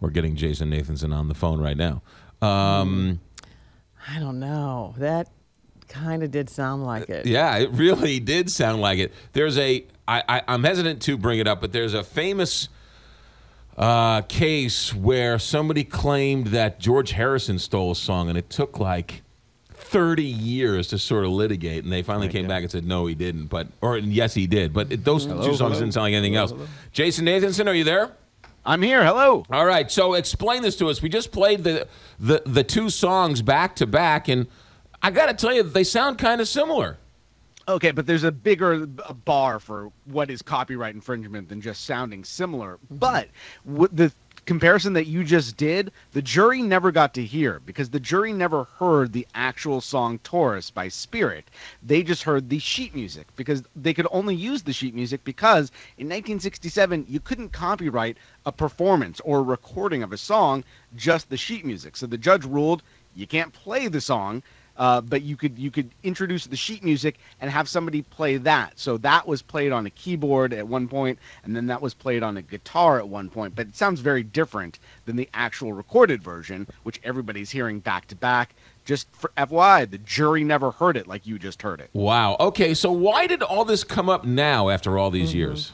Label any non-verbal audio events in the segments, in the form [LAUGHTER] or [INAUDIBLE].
We're getting Jason Nathanson on the phone right now. Um, I don't know. That kind of did sound like it. Yeah, it really [LAUGHS] did sound like it. There's a. I, I, I'm hesitant to bring it up, but there's a famous uh, case where somebody claimed that George Harrison stole a song, and it took like 30 years to sort of litigate, and they finally came back and said no, he didn't, but or yes, he did. But it, those two songs didn't sound like anything else. Jason Nathanson, are you there? I'm here. Hello. All right, so explain this to us. We just played the the the two songs back to back, and I got to tell you, they sound kind of similar. Okay, but there's a bigger bar for what is copyright infringement than just sounding similar. Mm-hmm. But w- the comparison that you just did, the jury never got to hear because the jury never heard the actual song Taurus by Spirit. They just heard the sheet music because they could only use the sheet music because in 1967 you couldn't copyright a performance or recording of a song, just the sheet music. So the judge ruled you can't play the song uh, but you could you could introduce the sheet music and have somebody play that. So that was played on a keyboard at one point, and then that was played on a guitar at one point. But it sounds very different than the actual recorded version, which everybody's hearing back to back. Just for FYI, the jury never heard it like you just heard it. Wow. Okay, so why did all this come up now after all these years?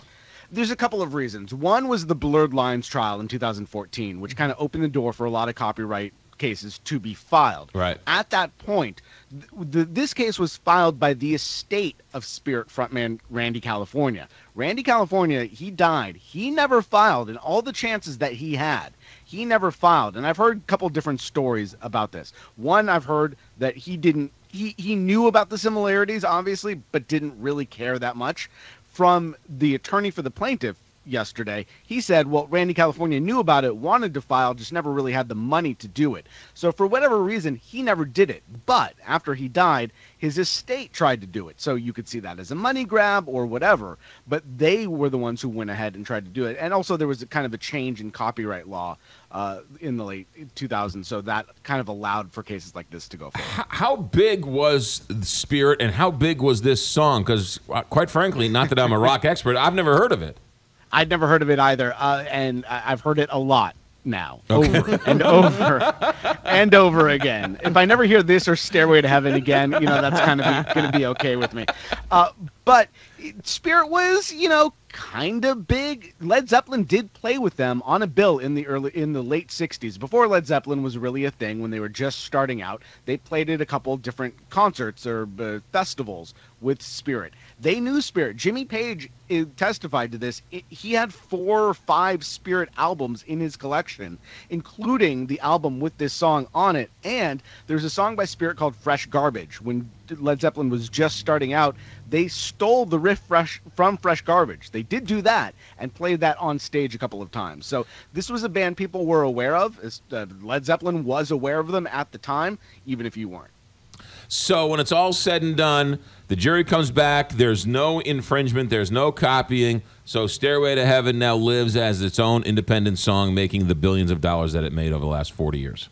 There's a couple of reasons. One was the Blurred Lines trial in 2014, which kind of opened the door for a lot of copyright cases to be filed. Right. At that point, th- th- this case was filed by the estate of Spirit frontman Randy California. Randy California, he died. He never filed, and all the chances that he had, he never filed. And I've heard a couple different stories about this. One, I've heard that he didn't. He, he knew about the similarities, obviously, but didn't really care that much. From the attorney for the plaintiff, yesterday. He said, well, Randy California knew about it, wanted to file, just never really had the money to do it. So for whatever reason, he never did it. But after he died, his estate tried to do it. So you could see that as a money grab or whatever. But they were the ones who went ahead and tried to do it. And also there was a kind of a change in copyright law uh, in the late 2000s. So that kind of allowed for cases like this to go forward. How big was the Spirit and how big was this song? Because, uh, quite frankly, not that I'm a rock expert, I've never heard of it. I'd never heard of it either, uh, and I- I've heard it a lot now, over and over and over again. If I never hear this or Stairway to Heaven again, you know that's kind of going to be okay with me. Uh, but Spirit was, you know, kind of big. Led Zeppelin did play with them on a bill in the early in the late '60s, before Led Zeppelin was really a thing. When they were just starting out, they played at a couple different concerts or uh, festivals with Spirit. They knew Spirit. Jimmy Page uh, testified to this. He had four or five Spirit albums in his collection, including the album with this song on it. And there's a song by Spirit called Fresh Garbage. When Led Zeppelin was just starting out, they stole the riff fresh from Fresh Garbage. They did do that and played that on stage a couple of times. So this was a band people were aware of. Uh, Led Zeppelin was aware of them at the time, even if you weren't. So when it's all said and done, the jury comes back. There's no infringement. There's no copying. So Stairway to Heaven now lives as its own independent song, making the billions of dollars that it made over the last 40 years.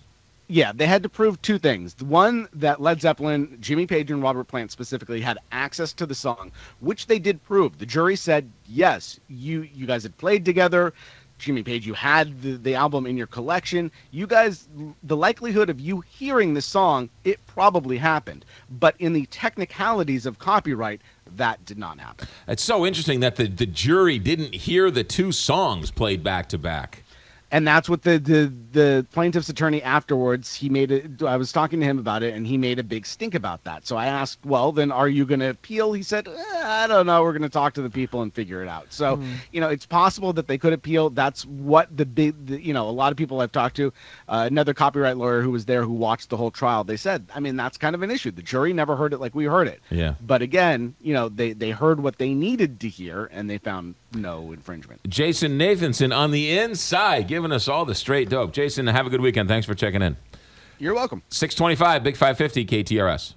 Yeah, they had to prove two things. One, that Led Zeppelin, Jimmy Page, and Robert Plant specifically had access to the song, which they did prove. The jury said, yes, you you guys had played together. Jimmy Page, you had the, the album in your collection. You guys, the likelihood of you hearing the song, it probably happened. But in the technicalities of copyright, that did not happen. It's so interesting that the, the jury didn't hear the two songs played back to back. And that's what the, the the plaintiff's attorney afterwards he made it i was talking to him about it and he made a big stink about that. So i asked well then are you going to appeal? He said eh, i don't know. We're going to talk to the people and figure it out. So you know it's possible that they could appeal. That's what the big you know a lot of people i've talked to uh, another copyright lawyer who was there who watched the whole trial they said i mean that's kind of an issue. The jury never heard it like we heard it. Yeah. but again you know they they heard what they needed to hear and they found no infringement Jason Nathanson on the inside, giving us all the straight dope. Jason, have a good weekend. Thanks for checking in. you're welcome 625, Big 550, KTRS.